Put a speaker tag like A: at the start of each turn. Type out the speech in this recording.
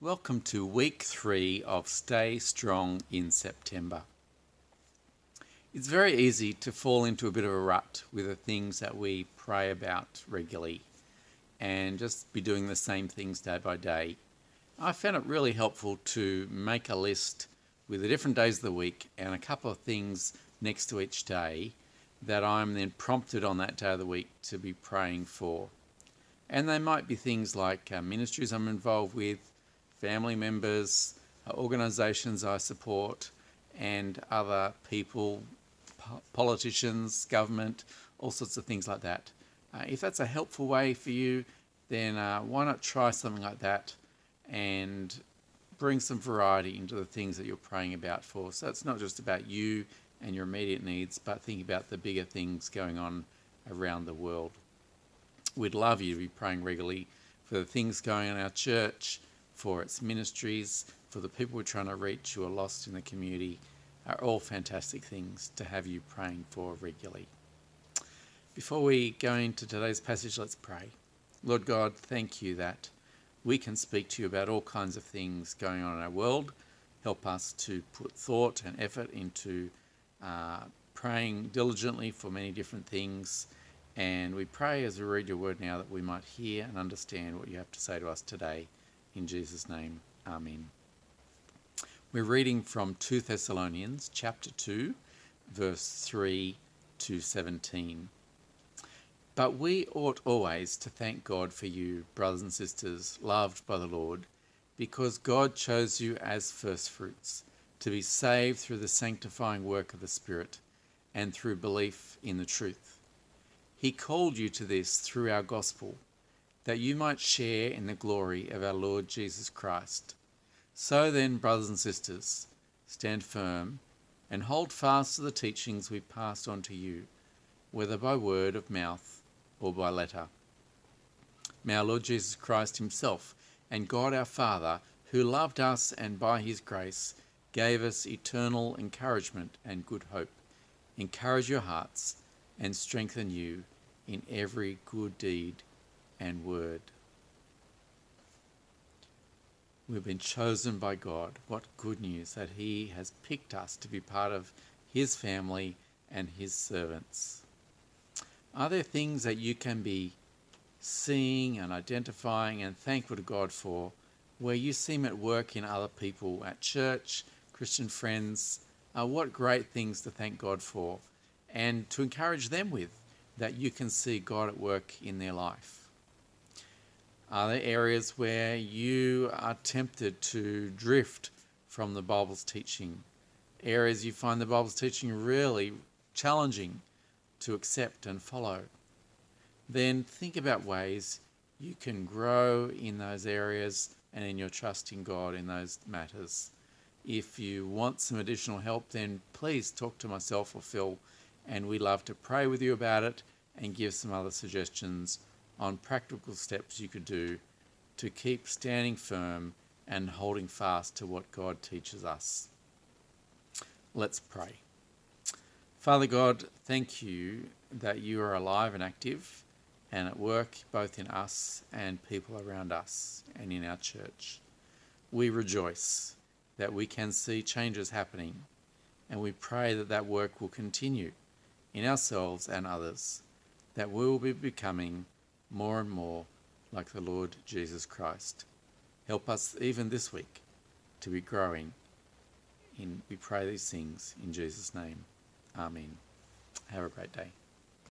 A: Welcome to week three of Stay Strong in September. It's very easy to fall into a bit of a rut with the things that we pray about regularly and just be doing the same things day by day. I found it really helpful to make a list with the different days of the week and a couple of things next to each day that I'm then prompted on that day of the week to be praying for. And they might be things like uh, ministries I'm involved with, family members, uh, organisations I support, and other people, po- politicians, government, all sorts of things like that. Uh, if that's a helpful way for you, then uh, why not try something like that and bring some variety into the things that you're praying about for. So it's not just about you and your immediate needs, but think about the bigger things going on around the world. We'd love you to be praying regularly for the things going on in our church, for its ministries, for the people we're trying to reach who are lost in the community, are all fantastic things to have you praying for regularly. Before we go into today's passage, let's pray. Lord God, thank you that we can speak to you about all kinds of things going on in our world. Help us to put thought and effort into uh, praying diligently for many different things. And we pray as we read your word now that we might hear and understand what you have to say to us today. In Jesus' name, Amen. We're reading from 2 Thessalonians chapter 2, verse 3 to 17. But we ought always to thank God for you, brothers and sisters, loved by the Lord, because God chose you as firstfruits to be saved through the sanctifying work of the Spirit and through belief in the truth. He called you to this through our gospel that you might share in the glory of our Lord Jesus Christ. So then, brothers and sisters, stand firm and hold fast to the teachings we passed on to you, whether by word of mouth or by letter. May our Lord Jesus Christ Himself and God our Father, who loved us and by His grace gave us eternal encouragement and good hope, encourage your hearts and strengthen you in every good deed and word. We've been chosen by God. What good news that He has picked us to be part of His family and His servants. Are there things that you can be seeing and identifying and thankful to God for where you see Him at work in other people at church, Christian friends? Uh, what great things to thank God for and to encourage them with that you can see God at work in their life. Are there areas where you are tempted to drift from the Bible's teaching? Areas you find the Bible's teaching really challenging to accept and follow? Then think about ways you can grow in those areas and in your trust in God in those matters. If you want some additional help, then please talk to myself or Phil, and we love to pray with you about it and give some other suggestions on practical steps you could do to keep standing firm and holding fast to what God teaches us. Let's pray. Father God, thank you that you are alive and active and at work both in us and people around us and in our church. We rejoice that we can see changes happening and we pray that that work will continue in ourselves and others, that we will be becoming more and more like the Lord Jesus Christ. Help us even this week to be growing. In, we pray these things in Jesus' name. Amen. Have a great day.